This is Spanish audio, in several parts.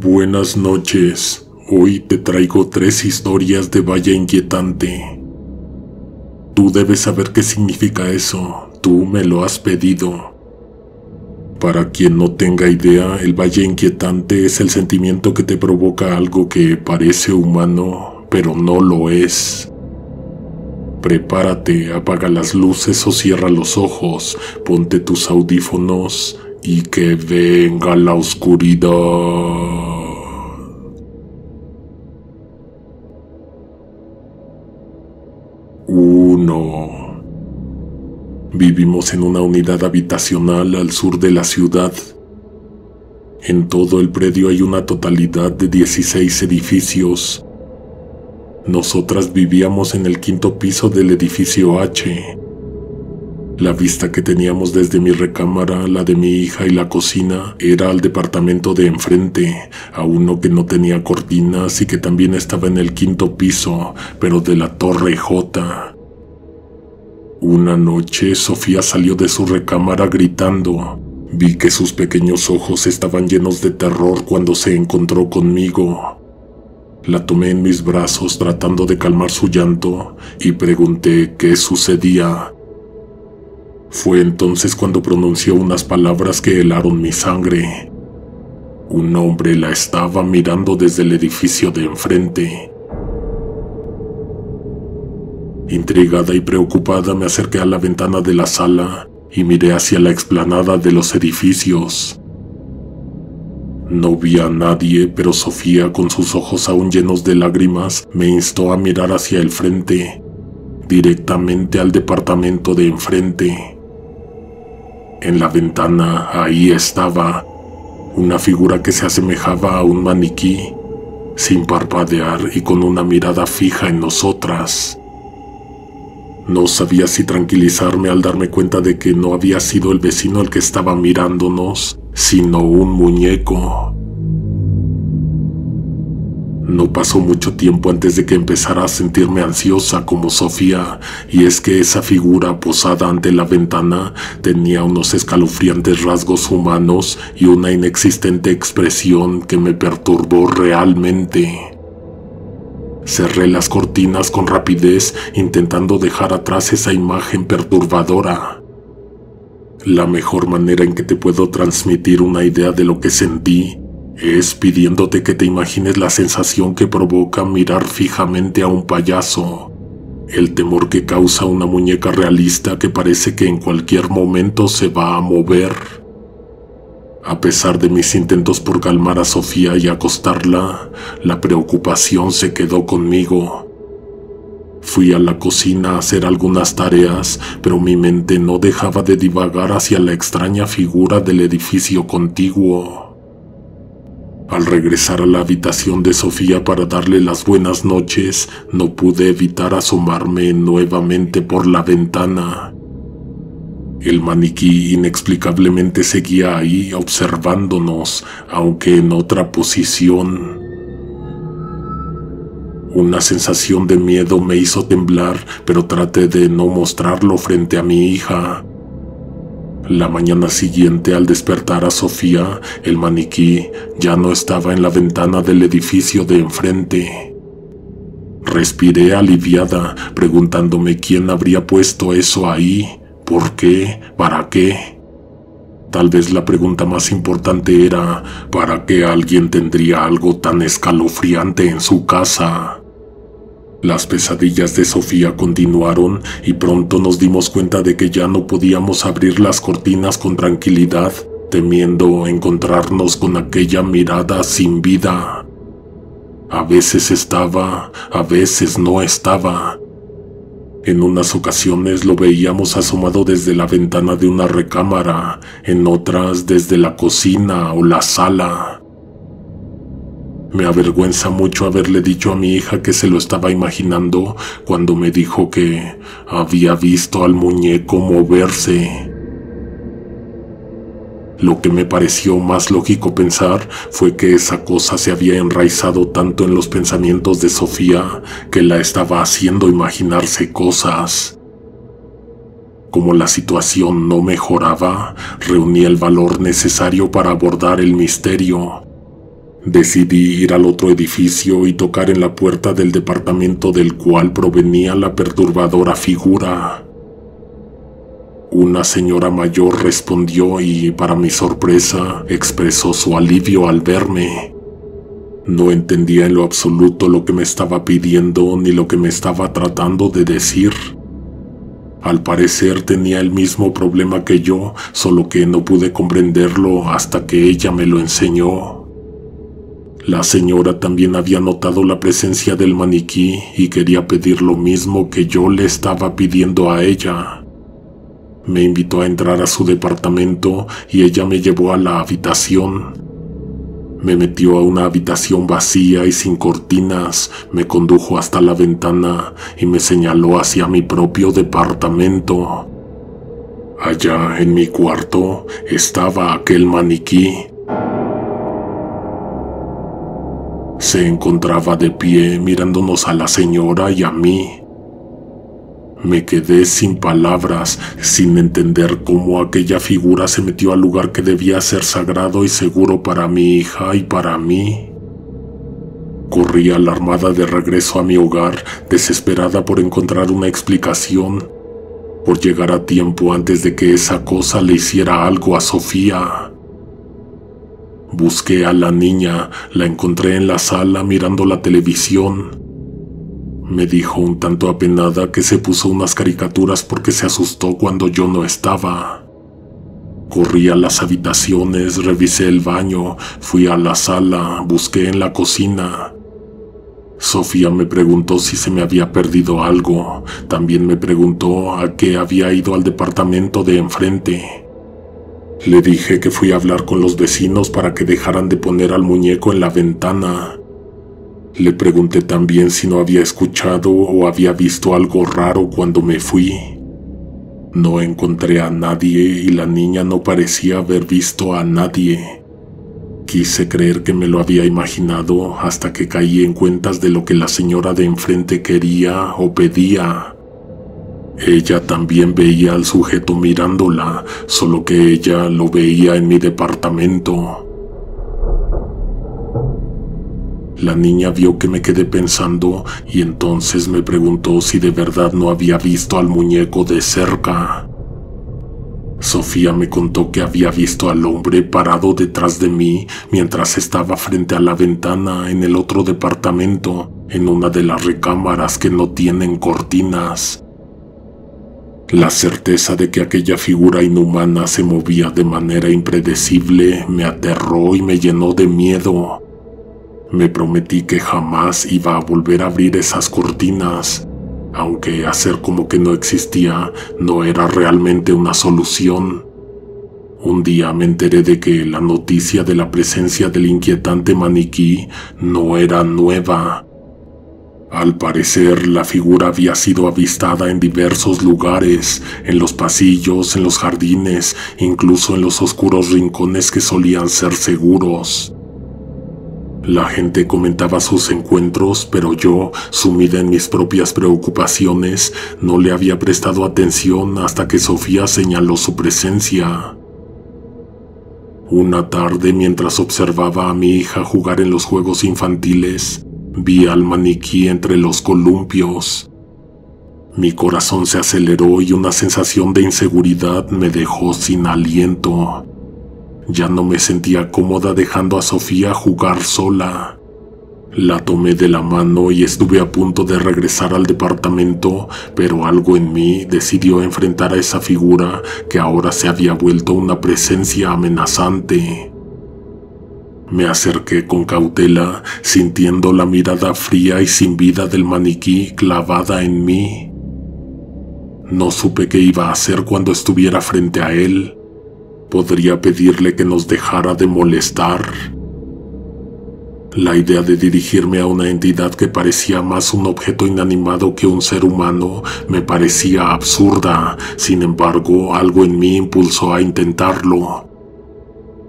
Buenas noches. Hoy te traigo tres historias de Valle Inquietante. Tú debes saber qué significa eso. Tú me lo has pedido. Para quien no tenga idea, el Valle Inquietante es el sentimiento que te provoca algo que parece humano, pero no lo es. Prepárate, apaga las luces o cierra los ojos, ponte tus audífonos y que venga la oscuridad. Uno. Vivimos en una unidad habitacional al sur de la ciudad. En todo el predio hay una totalidad de 16 edificios. Nosotras vivíamos en el quinto piso del edificio H. La vista que teníamos desde mi recámara, la de mi hija y la cocina era al departamento de enfrente, a uno que no tenía cortinas y que también estaba en el quinto piso, pero de la torre J. Una noche Sofía salió de su recámara gritando. Vi que sus pequeños ojos estaban llenos de terror cuando se encontró conmigo. La tomé en mis brazos tratando de calmar su llanto y pregunté qué sucedía. Fue entonces cuando pronunció unas palabras que helaron mi sangre. Un hombre la estaba mirando desde el edificio de enfrente. Intrigada y preocupada me acerqué a la ventana de la sala y miré hacia la explanada de los edificios. No vi a nadie, pero Sofía, con sus ojos aún llenos de lágrimas, me instó a mirar hacia el frente, directamente al departamento de enfrente. En la ventana ahí estaba una figura que se asemejaba a un maniquí, sin parpadear y con una mirada fija en nosotras. No sabía si tranquilizarme al darme cuenta de que no había sido el vecino el que estaba mirándonos, sino un muñeco. No pasó mucho tiempo antes de que empezara a sentirme ansiosa como Sofía, y es que esa figura posada ante la ventana tenía unos escalofriantes rasgos humanos y una inexistente expresión que me perturbó realmente. Cerré las cortinas con rapidez intentando dejar atrás esa imagen perturbadora. La mejor manera en que te puedo transmitir una idea de lo que sentí es pidiéndote que te imagines la sensación que provoca mirar fijamente a un payaso, el temor que causa una muñeca realista que parece que en cualquier momento se va a mover. A pesar de mis intentos por calmar a Sofía y acostarla, la preocupación se quedó conmigo. Fui a la cocina a hacer algunas tareas, pero mi mente no dejaba de divagar hacia la extraña figura del edificio contiguo. Al regresar a la habitación de Sofía para darle las buenas noches, no pude evitar asomarme nuevamente por la ventana. El maniquí inexplicablemente seguía ahí observándonos, aunque en otra posición. Una sensación de miedo me hizo temblar, pero traté de no mostrarlo frente a mi hija. La mañana siguiente, al despertar a Sofía, el maniquí ya no estaba en la ventana del edificio de enfrente. Respiré aliviada, preguntándome quién habría puesto eso ahí, por qué, para qué. Tal vez la pregunta más importante era, ¿para qué alguien tendría algo tan escalofriante en su casa? Las pesadillas de Sofía continuaron y pronto nos dimos cuenta de que ya no podíamos abrir las cortinas con tranquilidad, temiendo encontrarnos con aquella mirada sin vida. A veces estaba, a veces no estaba. En unas ocasiones lo veíamos asomado desde la ventana de una recámara, en otras desde la cocina o la sala. Me avergüenza mucho haberle dicho a mi hija que se lo estaba imaginando cuando me dijo que había visto al muñeco moverse. Lo que me pareció más lógico pensar fue que esa cosa se había enraizado tanto en los pensamientos de Sofía que la estaba haciendo imaginarse cosas. Como la situación no mejoraba, reuní el valor necesario para abordar el misterio Decidí ir al otro edificio y tocar en la puerta del departamento del cual provenía la perturbadora figura. Una señora mayor respondió y, para mi sorpresa, expresó su alivio al verme. No entendía en lo absoluto lo que me estaba pidiendo ni lo que me estaba tratando de decir. Al parecer tenía el mismo problema que yo, solo que no pude comprenderlo hasta que ella me lo enseñó. La señora también había notado la presencia del maniquí y quería pedir lo mismo que yo le estaba pidiendo a ella. Me invitó a entrar a su departamento y ella me llevó a la habitación. Me metió a una habitación vacía y sin cortinas, me condujo hasta la ventana y me señaló hacia mi propio departamento. Allá en mi cuarto estaba aquel maniquí. Se encontraba de pie mirándonos a la señora y a mí. Me quedé sin palabras, sin entender cómo aquella figura se metió al lugar que debía ser sagrado y seguro para mi hija y para mí. Corrí alarmada de regreso a mi hogar, desesperada por encontrar una explicación, por llegar a tiempo antes de que esa cosa le hiciera algo a Sofía. Busqué a la niña, la encontré en la sala mirando la televisión. Me dijo un tanto apenada que se puso unas caricaturas porque se asustó cuando yo no estaba. Corrí a las habitaciones, revisé el baño, fui a la sala, busqué en la cocina. Sofía me preguntó si se me había perdido algo. También me preguntó a qué había ido al departamento de enfrente. Le dije que fui a hablar con los vecinos para que dejaran de poner al muñeco en la ventana. Le pregunté también si no había escuchado o había visto algo raro cuando me fui. No encontré a nadie y la niña no parecía haber visto a nadie. Quise creer que me lo había imaginado hasta que caí en cuentas de lo que la señora de enfrente quería o pedía. Ella también veía al sujeto mirándola, solo que ella lo veía en mi departamento. La niña vio que me quedé pensando y entonces me preguntó si de verdad no había visto al muñeco de cerca. Sofía me contó que había visto al hombre parado detrás de mí mientras estaba frente a la ventana en el otro departamento, en una de las recámaras que no tienen cortinas. La certeza de que aquella figura inhumana se movía de manera impredecible me aterró y me llenó de miedo. Me prometí que jamás iba a volver a abrir esas cortinas, aunque hacer como que no existía no era realmente una solución. Un día me enteré de que la noticia de la presencia del inquietante maniquí no era nueva. Al parecer, la figura había sido avistada en diversos lugares, en los pasillos, en los jardines, incluso en los oscuros rincones que solían ser seguros. La gente comentaba sus encuentros, pero yo, sumida en mis propias preocupaciones, no le había prestado atención hasta que Sofía señaló su presencia. Una tarde, mientras observaba a mi hija jugar en los juegos infantiles, vi al maniquí entre los columpios. Mi corazón se aceleró y una sensación de inseguridad me dejó sin aliento. Ya no me sentía cómoda dejando a Sofía jugar sola. La tomé de la mano y estuve a punto de regresar al departamento, pero algo en mí decidió enfrentar a esa figura que ahora se había vuelto una presencia amenazante. Me acerqué con cautela, sintiendo la mirada fría y sin vida del maniquí clavada en mí. No supe qué iba a hacer cuando estuviera frente a él. Podría pedirle que nos dejara de molestar. La idea de dirigirme a una entidad que parecía más un objeto inanimado que un ser humano me parecía absurda, sin embargo algo en mí impulsó a intentarlo.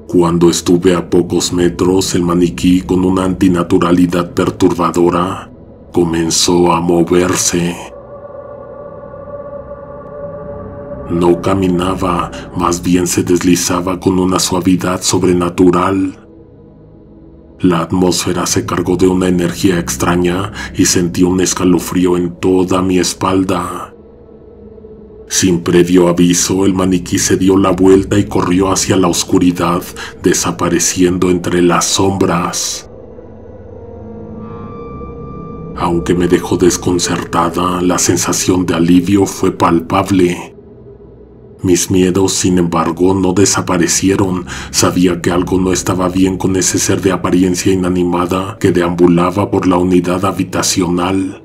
Cuando estuve a pocos metros, el maniquí con una antinaturalidad perturbadora comenzó a moverse. No caminaba, más bien se deslizaba con una suavidad sobrenatural. La atmósfera se cargó de una energía extraña y sentí un escalofrío en toda mi espalda. Sin previo aviso, el maniquí se dio la vuelta y corrió hacia la oscuridad, desapareciendo entre las sombras. Aunque me dejó desconcertada, la sensación de alivio fue palpable. Mis miedos, sin embargo, no desaparecieron. Sabía que algo no estaba bien con ese ser de apariencia inanimada que deambulaba por la unidad habitacional.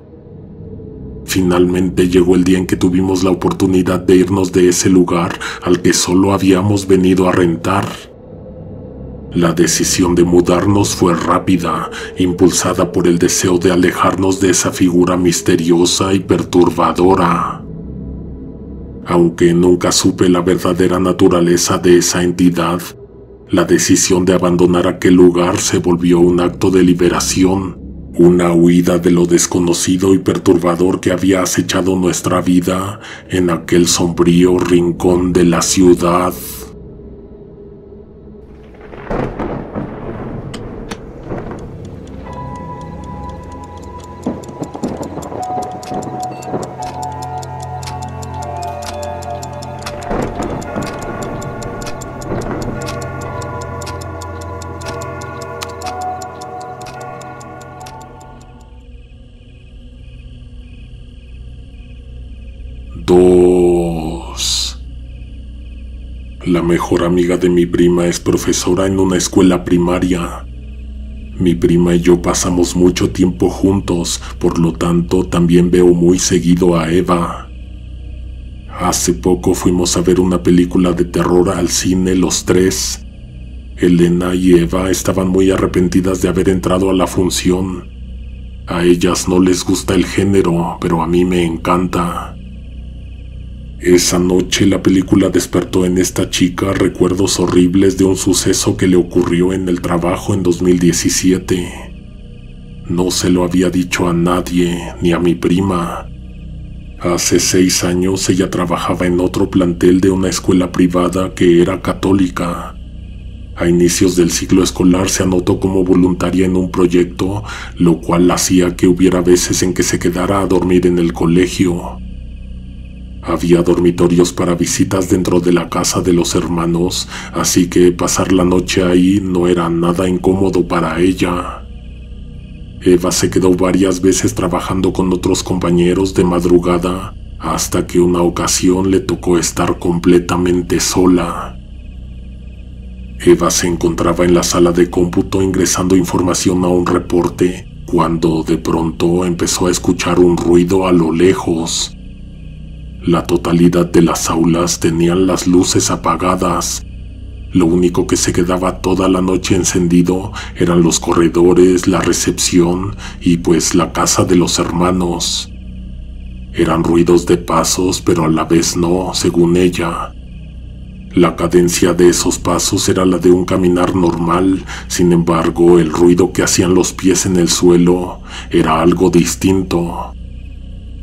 Finalmente llegó el día en que tuvimos la oportunidad de irnos de ese lugar al que solo habíamos venido a rentar. La decisión de mudarnos fue rápida, impulsada por el deseo de alejarnos de esa figura misteriosa y perturbadora. Aunque nunca supe la verdadera naturaleza de esa entidad, la decisión de abandonar aquel lugar se volvió un acto de liberación una huida de lo desconocido y perturbador que había acechado nuestra vida en aquel sombrío rincón de la ciudad. Mejor amiga de mi prima es profesora en una escuela primaria. Mi prima y yo pasamos mucho tiempo juntos, por lo tanto también veo muy seguido a Eva. Hace poco fuimos a ver una película de terror al cine los tres. Elena y Eva estaban muy arrepentidas de haber entrado a la función. A ellas no les gusta el género, pero a mí me encanta. Esa noche la película despertó en esta chica recuerdos horribles de un suceso que le ocurrió en el trabajo en 2017. No se lo había dicho a nadie, ni a mi prima. Hace seis años ella trabajaba en otro plantel de una escuela privada que era católica. A inicios del ciclo escolar se anotó como voluntaria en un proyecto, lo cual hacía que hubiera veces en que se quedara a dormir en el colegio. Había dormitorios para visitas dentro de la casa de los hermanos, así que pasar la noche ahí no era nada incómodo para ella. Eva se quedó varias veces trabajando con otros compañeros de madrugada, hasta que una ocasión le tocó estar completamente sola. Eva se encontraba en la sala de cómputo ingresando información a un reporte, cuando de pronto empezó a escuchar un ruido a lo lejos. La totalidad de las aulas tenían las luces apagadas. Lo único que se quedaba toda la noche encendido eran los corredores, la recepción y pues la casa de los hermanos. Eran ruidos de pasos, pero a la vez no, según ella. La cadencia de esos pasos era la de un caminar normal, sin embargo el ruido que hacían los pies en el suelo era algo distinto.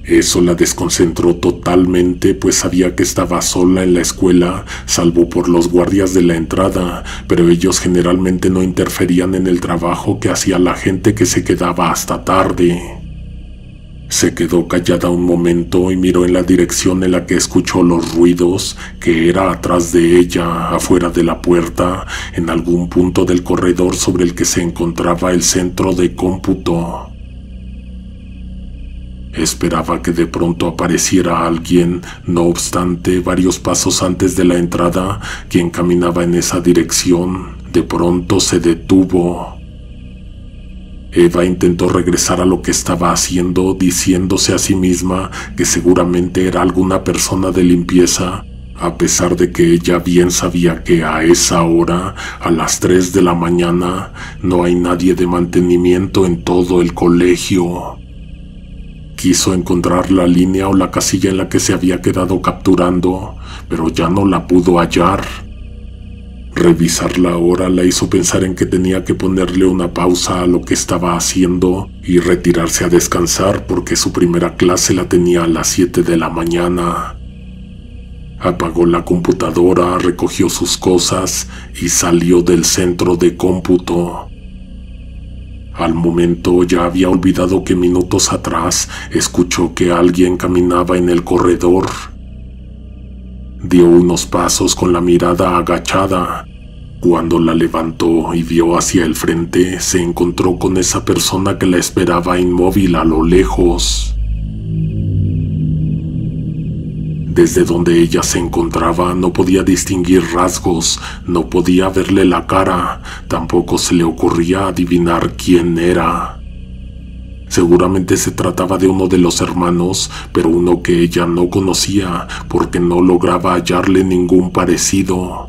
Eso la desconcentró totalmente, pues sabía que estaba sola en la escuela, salvo por los guardias de la entrada, pero ellos generalmente no interferían en el trabajo que hacía la gente que se quedaba hasta tarde. Se quedó callada un momento y miró en la dirección en la que escuchó los ruidos, que era atrás de ella, afuera de la puerta, en algún punto del corredor sobre el que se encontraba el centro de cómputo. Esperaba que de pronto apareciera alguien, no obstante, varios pasos antes de la entrada, quien caminaba en esa dirección, de pronto se detuvo. Eva intentó regresar a lo que estaba haciendo, diciéndose a sí misma que seguramente era alguna persona de limpieza, a pesar de que ella bien sabía que a esa hora, a las 3 de la mañana, no hay nadie de mantenimiento en todo el colegio. Quiso encontrar la línea o la casilla en la que se había quedado capturando, pero ya no la pudo hallar. Revisar la hora la hizo pensar en que tenía que ponerle una pausa a lo que estaba haciendo y retirarse a descansar porque su primera clase la tenía a las 7 de la mañana. Apagó la computadora, recogió sus cosas y salió del centro de cómputo. Al momento ya había olvidado que minutos atrás escuchó que alguien caminaba en el corredor. Dio unos pasos con la mirada agachada. Cuando la levantó y vio hacia el frente, se encontró con esa persona que la esperaba inmóvil a lo lejos. Desde donde ella se encontraba no podía distinguir rasgos, no podía verle la cara, tampoco se le ocurría adivinar quién era. Seguramente se trataba de uno de los hermanos, pero uno que ella no conocía porque no lograba hallarle ningún parecido.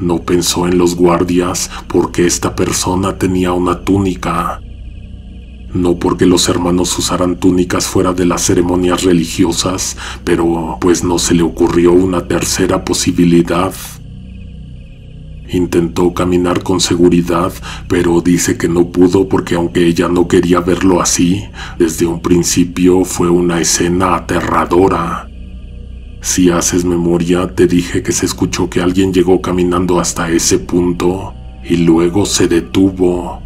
No pensó en los guardias porque esta persona tenía una túnica, no porque los hermanos usaran túnicas fuera de las ceremonias religiosas, pero pues no se le ocurrió una tercera posibilidad. Intentó caminar con seguridad, pero dice que no pudo porque aunque ella no quería verlo así, desde un principio fue una escena aterradora. Si haces memoria, te dije que se escuchó que alguien llegó caminando hasta ese punto y luego se detuvo.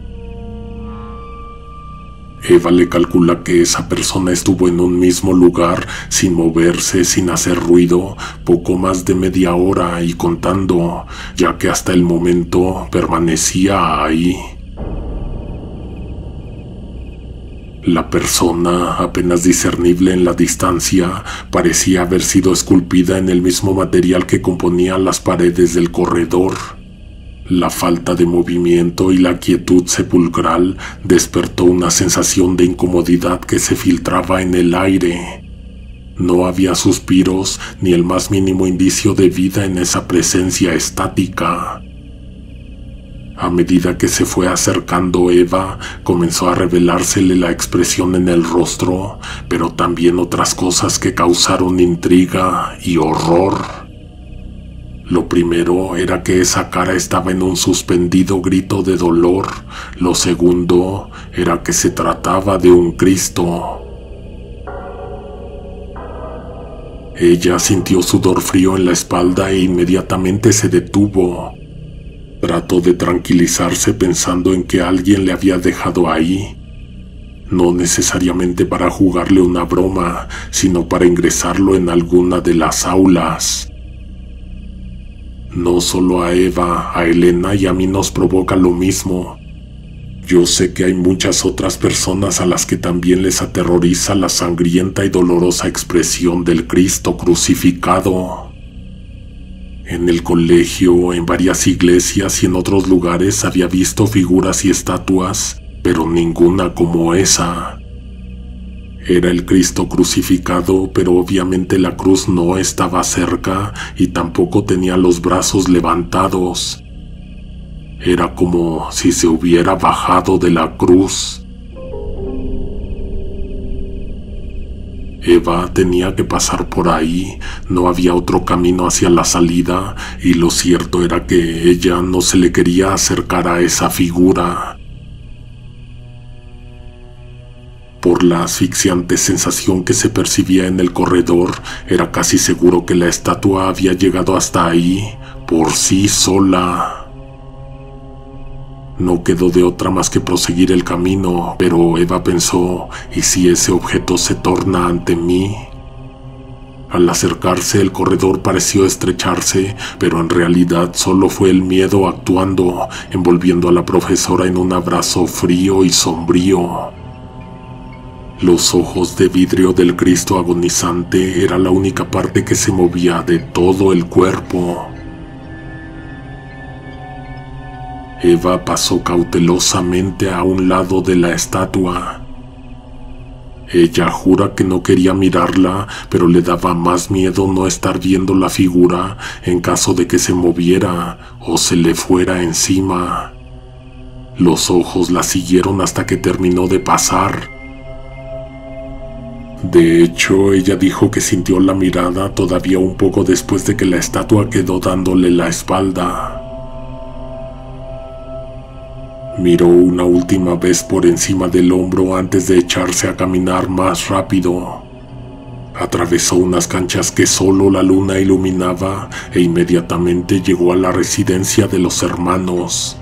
Eva le calcula que esa persona estuvo en un mismo lugar, sin moverse, sin hacer ruido, poco más de media hora y contando, ya que hasta el momento permanecía ahí. La persona, apenas discernible en la distancia, parecía haber sido esculpida en el mismo material que componía las paredes del corredor. La falta de movimiento y la quietud sepulcral despertó una sensación de incomodidad que se filtraba en el aire. No había suspiros ni el más mínimo indicio de vida en esa presencia estática. A medida que se fue acercando Eva, comenzó a revelársele la expresión en el rostro, pero también otras cosas que causaron intriga y horror. Lo primero era que esa cara estaba en un suspendido grito de dolor. Lo segundo era que se trataba de un Cristo. Ella sintió sudor frío en la espalda e inmediatamente se detuvo. Trató de tranquilizarse pensando en que alguien le había dejado ahí, no necesariamente para jugarle una broma, sino para ingresarlo en alguna de las aulas. No solo a Eva, a Elena y a mí nos provoca lo mismo. Yo sé que hay muchas otras personas a las que también les aterroriza la sangrienta y dolorosa expresión del Cristo crucificado. En el colegio, en varias iglesias y en otros lugares había visto figuras y estatuas, pero ninguna como esa. Era el Cristo crucificado, pero obviamente la cruz no estaba cerca y tampoco tenía los brazos levantados. Era como si se hubiera bajado de la cruz. Eva tenía que pasar por ahí, no había otro camino hacia la salida y lo cierto era que ella no se le quería acercar a esa figura. Por la asfixiante sensación que se percibía en el corredor, era casi seguro que la estatua había llegado hasta ahí por sí sola. No quedó de otra más que proseguir el camino, pero Eva pensó, ¿y si ese objeto se torna ante mí? Al acercarse el corredor pareció estrecharse, pero en realidad solo fue el miedo actuando, envolviendo a la profesora en un abrazo frío y sombrío. Los ojos de vidrio del Cristo agonizante era la única parte que se movía de todo el cuerpo. Eva pasó cautelosamente a un lado de la estatua. Ella jura que no quería mirarla, pero le daba más miedo no estar viendo la figura en caso de que se moviera o se le fuera encima. Los ojos la siguieron hasta que terminó de pasar de hecho, ella dijo que sintió la mirada todavía un poco después de que la estatua quedó dándole la espalda. Miró una última vez por encima del hombro antes de echarse a caminar más rápido. Atravesó unas canchas que solo la luna iluminaba e inmediatamente llegó a la residencia de los hermanos.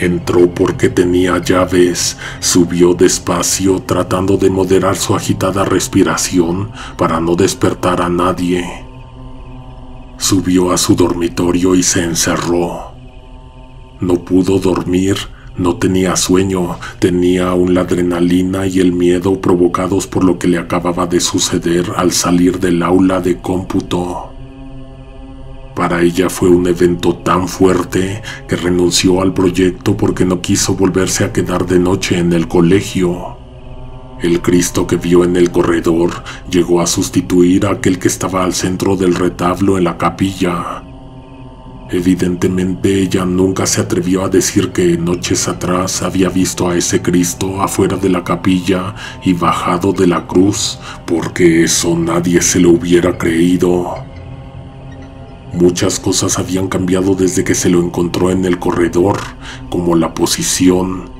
Entró porque tenía llaves, subió despacio tratando de moderar su agitada respiración para no despertar a nadie. Subió a su dormitorio y se encerró. No pudo dormir, no tenía sueño, tenía aún la adrenalina y el miedo provocados por lo que le acababa de suceder al salir del aula de cómputo. Para ella fue un evento tan fuerte que renunció al proyecto porque no quiso volverse a quedar de noche en el colegio. El Cristo que vio en el corredor llegó a sustituir a aquel que estaba al centro del retablo en la capilla. Evidentemente ella nunca se atrevió a decir que noches atrás había visto a ese Cristo afuera de la capilla y bajado de la cruz, porque eso nadie se lo hubiera creído. Muchas cosas habían cambiado desde que se lo encontró en el corredor, como la posición.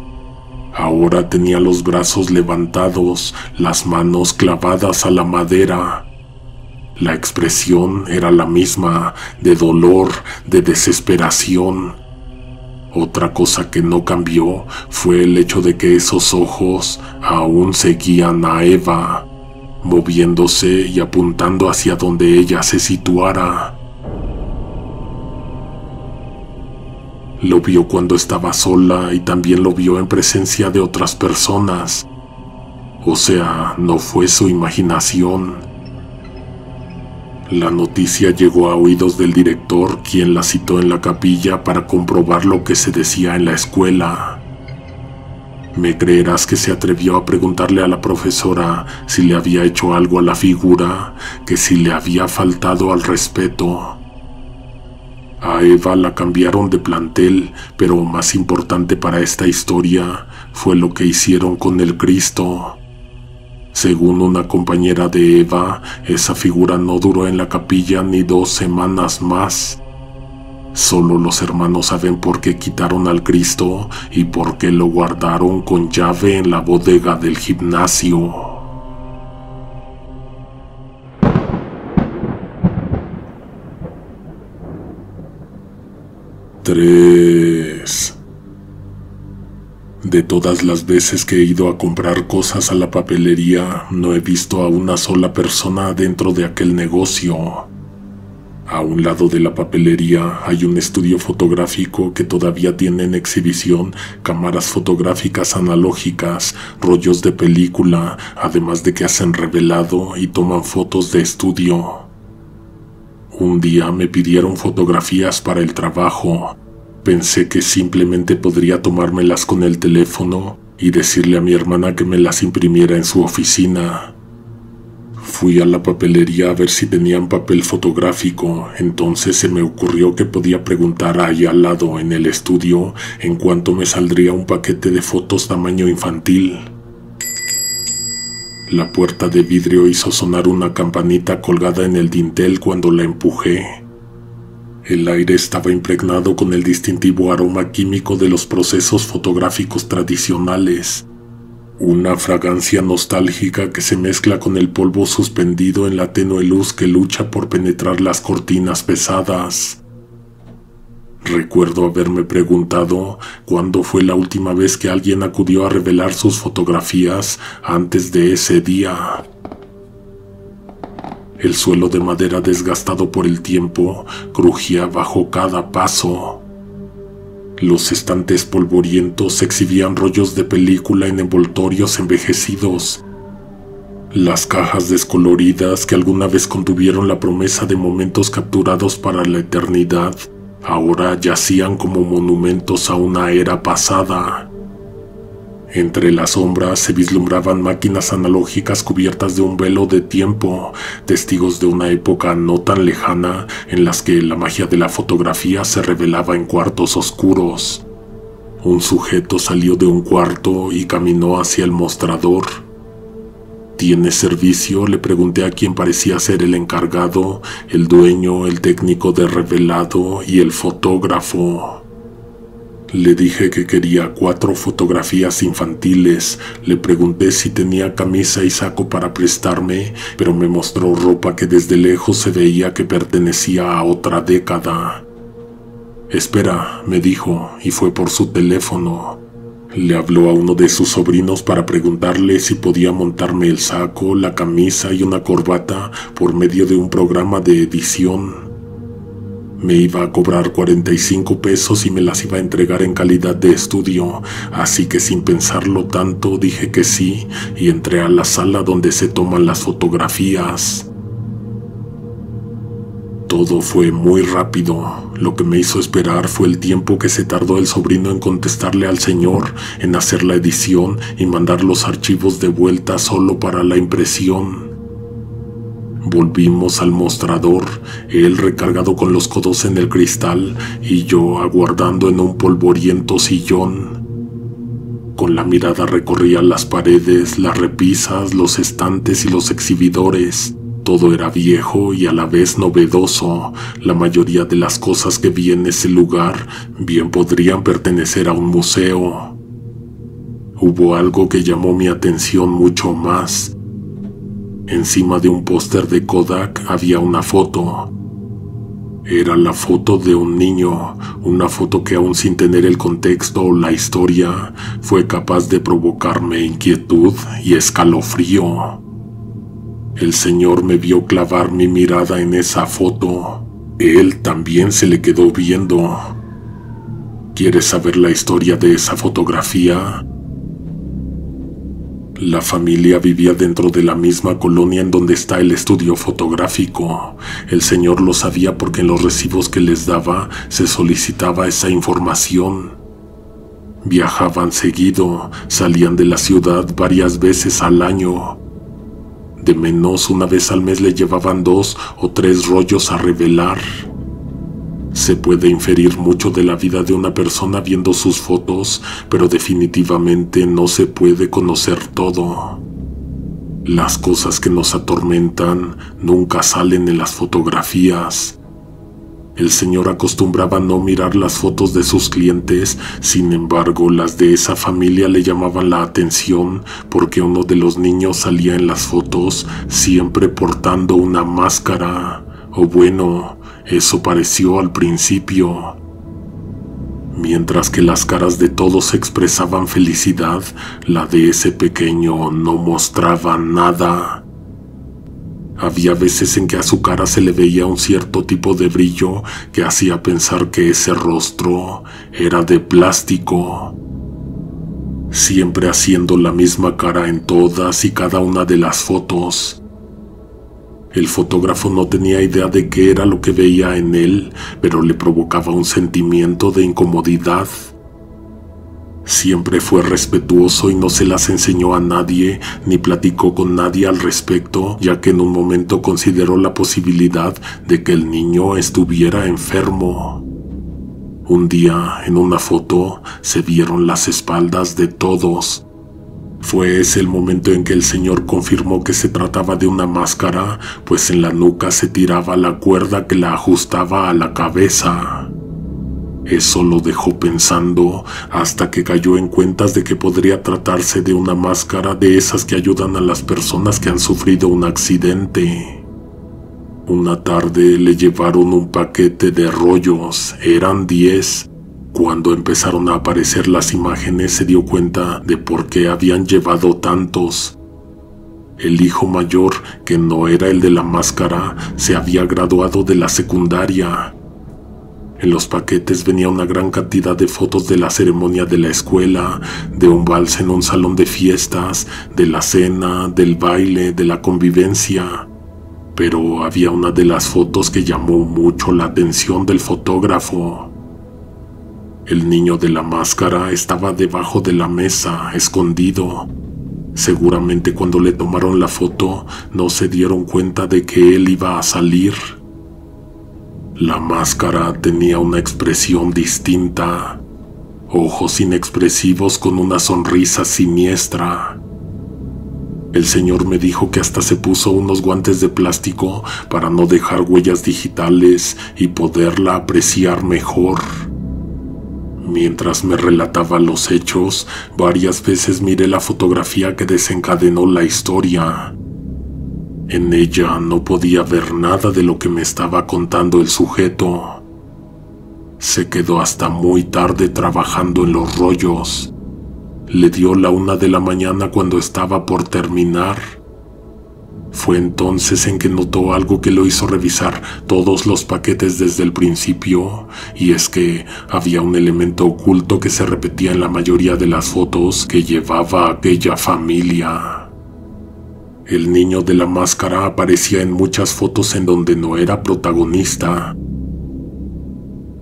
Ahora tenía los brazos levantados, las manos clavadas a la madera. La expresión era la misma, de dolor, de desesperación. Otra cosa que no cambió fue el hecho de que esos ojos aún seguían a Eva, moviéndose y apuntando hacia donde ella se situara. Lo vio cuando estaba sola y también lo vio en presencia de otras personas. O sea, no fue su imaginación. La noticia llegó a oídos del director, quien la citó en la capilla para comprobar lo que se decía en la escuela. ¿Me creerás que se atrevió a preguntarle a la profesora si le había hecho algo a la figura, que si le había faltado al respeto? A Eva la cambiaron de plantel, pero más importante para esta historia fue lo que hicieron con el Cristo. Según una compañera de Eva, esa figura no duró en la capilla ni dos semanas más. Solo los hermanos saben por qué quitaron al Cristo y por qué lo guardaron con llave en la bodega del gimnasio. 3. De todas las veces que he ido a comprar cosas a la papelería, no he visto a una sola persona dentro de aquel negocio. A un lado de la papelería hay un estudio fotográfico que todavía tiene en exhibición cámaras fotográficas analógicas, rollos de película, además de que hacen revelado y toman fotos de estudio. Un día me pidieron fotografías para el trabajo. Pensé que simplemente podría tomármelas con el teléfono y decirle a mi hermana que me las imprimiera en su oficina. Fui a la papelería a ver si tenían papel fotográfico, entonces se me ocurrió que podía preguntar ahí al lado en el estudio en cuanto me saldría un paquete de fotos tamaño infantil. La puerta de vidrio hizo sonar una campanita colgada en el dintel cuando la empujé. El aire estaba impregnado con el distintivo aroma químico de los procesos fotográficos tradicionales. Una fragancia nostálgica que se mezcla con el polvo suspendido en la tenue luz que lucha por penetrar las cortinas pesadas. Recuerdo haberme preguntado cuándo fue la última vez que alguien acudió a revelar sus fotografías antes de ese día. El suelo de madera desgastado por el tiempo crujía bajo cada paso. Los estantes polvorientos exhibían rollos de película en envoltorios envejecidos. Las cajas descoloridas que alguna vez contuvieron la promesa de momentos capturados para la eternidad ahora yacían como monumentos a una era pasada. Entre las sombras se vislumbraban máquinas analógicas cubiertas de un velo de tiempo, testigos de una época no tan lejana en las que la magia de la fotografía se revelaba en cuartos oscuros. Un sujeto salió de un cuarto y caminó hacia el mostrador. ¿Tiene servicio? Le pregunté a quien parecía ser el encargado, el dueño, el técnico de revelado y el fotógrafo. Le dije que quería cuatro fotografías infantiles, le pregunté si tenía camisa y saco para prestarme, pero me mostró ropa que desde lejos se veía que pertenecía a otra década. Espera, me dijo, y fue por su teléfono. Le habló a uno de sus sobrinos para preguntarle si podía montarme el saco, la camisa y una corbata por medio de un programa de edición. Me iba a cobrar 45 pesos y me las iba a entregar en calidad de estudio, así que sin pensarlo tanto dije que sí y entré a la sala donde se toman las fotografías. Todo fue muy rápido. Lo que me hizo esperar fue el tiempo que se tardó el sobrino en contestarle al señor, en hacer la edición y mandar los archivos de vuelta solo para la impresión. Volvimos al mostrador, él recargado con los codos en el cristal y yo aguardando en un polvoriento sillón. Con la mirada recorría las paredes, las repisas, los estantes y los exhibidores. Todo era viejo y a la vez novedoso. La mayoría de las cosas que vi en ese lugar bien podrían pertenecer a un museo. Hubo algo que llamó mi atención mucho más. Encima de un póster de Kodak había una foto. Era la foto de un niño, una foto que aún sin tener el contexto o la historia fue capaz de provocarme inquietud y escalofrío. El Señor me vio clavar mi mirada en esa foto. Él también se le quedó viendo. ¿Quieres saber la historia de esa fotografía? La familia vivía dentro de la misma colonia en donde está el estudio fotográfico. El señor lo sabía porque en los recibos que les daba se solicitaba esa información. Viajaban seguido, salían de la ciudad varias veces al año. De menos una vez al mes le llevaban dos o tres rollos a revelar. Se puede inferir mucho de la vida de una persona viendo sus fotos, pero definitivamente no se puede conocer todo. Las cosas que nos atormentan nunca salen en las fotografías, el señor acostumbraba no mirar las fotos de sus clientes, sin embargo las de esa familia le llamaban la atención porque uno de los niños salía en las fotos siempre portando una máscara, o bueno, eso pareció al principio. Mientras que las caras de todos expresaban felicidad, la de ese pequeño no mostraba nada. Había veces en que a su cara se le veía un cierto tipo de brillo que hacía pensar que ese rostro era de plástico. Siempre haciendo la misma cara en todas y cada una de las fotos. El fotógrafo no tenía idea de qué era lo que veía en él, pero le provocaba un sentimiento de incomodidad. Siempre fue respetuoso y no se las enseñó a nadie ni platicó con nadie al respecto, ya que en un momento consideró la posibilidad de que el niño estuviera enfermo. Un día, en una foto, se vieron las espaldas de todos. Fue ese el momento en que el señor confirmó que se trataba de una máscara, pues en la nuca se tiraba la cuerda que la ajustaba a la cabeza. Eso lo dejó pensando hasta que cayó en cuentas de que podría tratarse de una máscara de esas que ayudan a las personas que han sufrido un accidente. Una tarde le llevaron un paquete de rollos, eran diez. Cuando empezaron a aparecer las imágenes se dio cuenta de por qué habían llevado tantos. El hijo mayor, que no era el de la máscara, se había graduado de la secundaria en los paquetes venía una gran cantidad de fotos de la ceremonia de la escuela, de un vals en un salón de fiestas, de la cena, del baile, de la convivencia. Pero había una de las fotos que llamó mucho la atención del fotógrafo. El niño de la máscara estaba debajo de la mesa, escondido. Seguramente cuando le tomaron la foto no se dieron cuenta de que él iba a salir. La máscara tenía una expresión distinta, ojos inexpresivos con una sonrisa siniestra. El señor me dijo que hasta se puso unos guantes de plástico para no dejar huellas digitales y poderla apreciar mejor. Mientras me relataba los hechos, varias veces miré la fotografía que desencadenó la historia. En ella no podía ver nada de lo que me estaba contando el sujeto. Se quedó hasta muy tarde trabajando en los rollos. Le dio la una de la mañana cuando estaba por terminar. Fue entonces en que notó algo que lo hizo revisar todos los paquetes desde el principio, y es que había un elemento oculto que se repetía en la mayoría de las fotos que llevaba aquella familia. El niño de la máscara aparecía en muchas fotos en donde no era protagonista,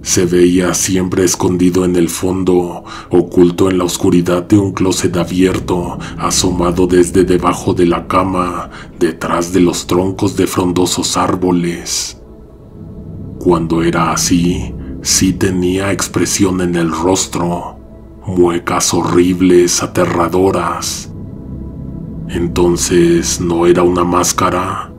se veía siempre escondido en el fondo, oculto en la oscuridad de un closet abierto, asomado desde debajo de la cama, detrás de los troncos de frondosos árboles. Cuando era así, sí tenía expresión en el rostro, muecas horribles, aterradoras. Entonces, ¿no era una máscara?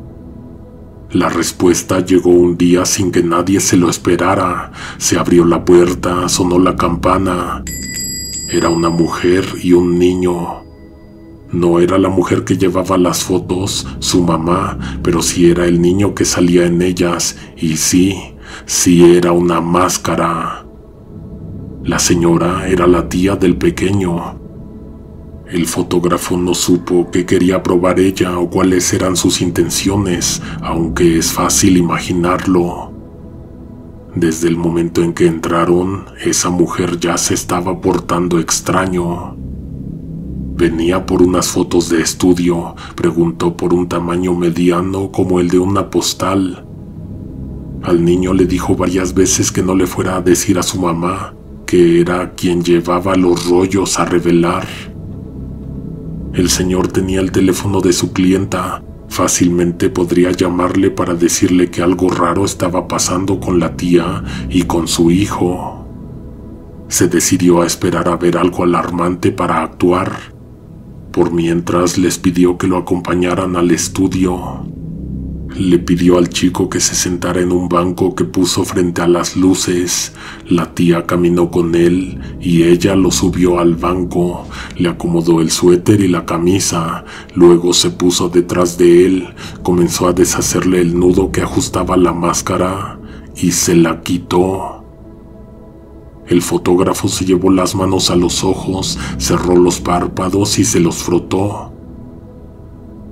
La respuesta llegó un día sin que nadie se lo esperara. Se abrió la puerta, sonó la campana. Era una mujer y un niño. No era la mujer que llevaba las fotos, su mamá, pero sí era el niño que salía en ellas, y sí, sí era una máscara. La señora era la tía del pequeño, el fotógrafo no supo qué quería probar ella o cuáles eran sus intenciones, aunque es fácil imaginarlo. Desde el momento en que entraron, esa mujer ya se estaba portando extraño. Venía por unas fotos de estudio, preguntó por un tamaño mediano como el de una postal. Al niño le dijo varias veces que no le fuera a decir a su mamá que era quien llevaba los rollos a revelar. El señor tenía el teléfono de su clienta. Fácilmente podría llamarle para decirle que algo raro estaba pasando con la tía y con su hijo. Se decidió a esperar a ver algo alarmante para actuar. Por mientras les pidió que lo acompañaran al estudio. Le pidió al chico que se sentara en un banco que puso frente a las luces. La tía caminó con él y ella lo subió al banco. Le acomodó el suéter y la camisa. Luego se puso detrás de él. Comenzó a deshacerle el nudo que ajustaba la máscara y se la quitó. El fotógrafo se llevó las manos a los ojos, cerró los párpados y se los frotó.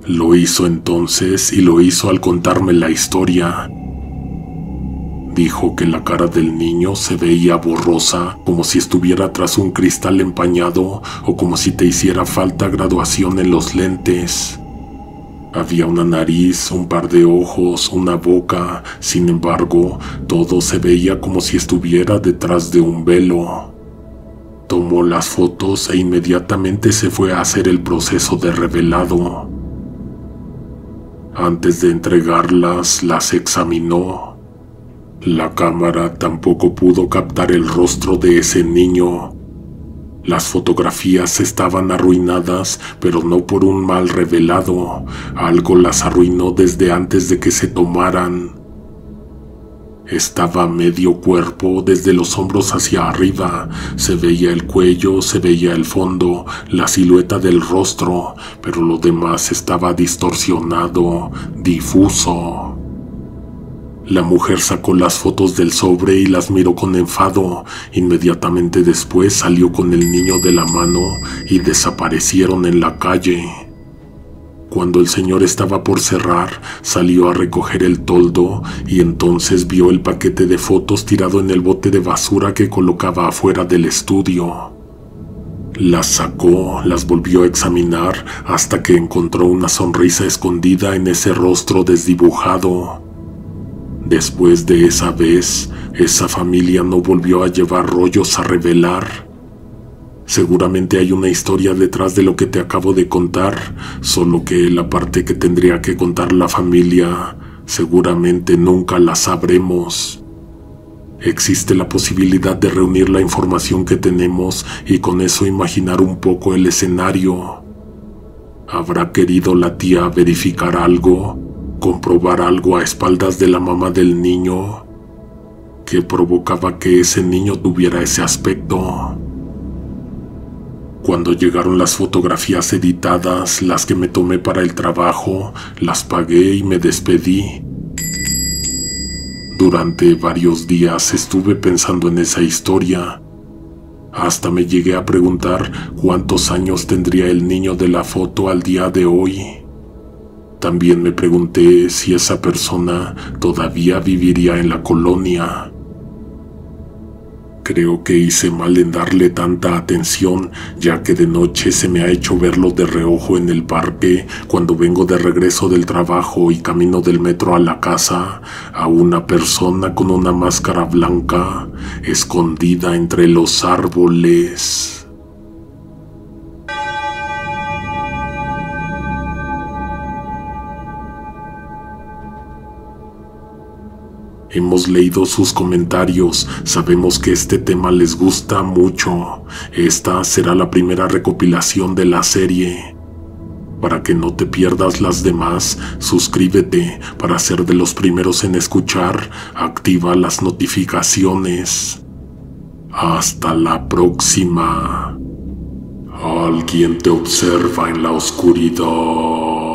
Lo hizo entonces y lo hizo al contarme la historia. Dijo que la cara del niño se veía borrosa, como si estuviera tras un cristal empañado o como si te hiciera falta graduación en los lentes. Había una nariz, un par de ojos, una boca, sin embargo, todo se veía como si estuviera detrás de un velo. Tomó las fotos e inmediatamente se fue a hacer el proceso de revelado. Antes de entregarlas, las examinó. La cámara tampoco pudo captar el rostro de ese niño. Las fotografías estaban arruinadas, pero no por un mal revelado. Algo las arruinó desde antes de que se tomaran. Estaba medio cuerpo, desde los hombros hacia arriba. Se veía el cuello, se veía el fondo, la silueta del rostro, pero lo demás estaba distorsionado, difuso. La mujer sacó las fotos del sobre y las miró con enfado. Inmediatamente después salió con el niño de la mano y desaparecieron en la calle. Cuando el señor estaba por cerrar, salió a recoger el toldo y entonces vio el paquete de fotos tirado en el bote de basura que colocaba afuera del estudio. Las sacó, las volvió a examinar hasta que encontró una sonrisa escondida en ese rostro desdibujado. Después de esa vez, esa familia no volvió a llevar rollos a revelar. Seguramente hay una historia detrás de lo que te acabo de contar, solo que la parte que tendría que contar la familia seguramente nunca la sabremos. Existe la posibilidad de reunir la información que tenemos y con eso imaginar un poco el escenario. ¿Habrá querido la tía verificar algo? ¿Comprobar algo a espaldas de la mamá del niño? que provocaba que ese niño tuviera ese aspecto? Cuando llegaron las fotografías editadas, las que me tomé para el trabajo, las pagué y me despedí. Durante varios días estuve pensando en esa historia. Hasta me llegué a preguntar cuántos años tendría el niño de la foto al día de hoy. También me pregunté si esa persona todavía viviría en la colonia. Creo que hice mal en darle tanta atención, ya que de noche se me ha hecho verlo de reojo en el parque cuando vengo de regreso del trabajo y camino del metro a la casa, a una persona con una máscara blanca escondida entre los árboles. Hemos leído sus comentarios, sabemos que este tema les gusta mucho. Esta será la primera recopilación de la serie. Para que no te pierdas las demás, suscríbete para ser de los primeros en escuchar, activa las notificaciones. Hasta la próxima. Alguien te observa en la oscuridad.